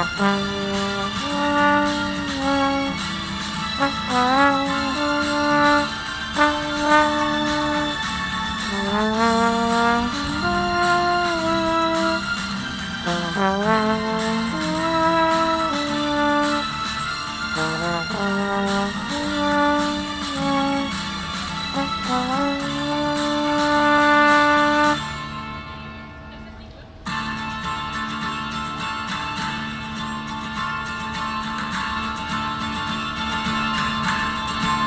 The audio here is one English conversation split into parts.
Ah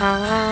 Uh-huh.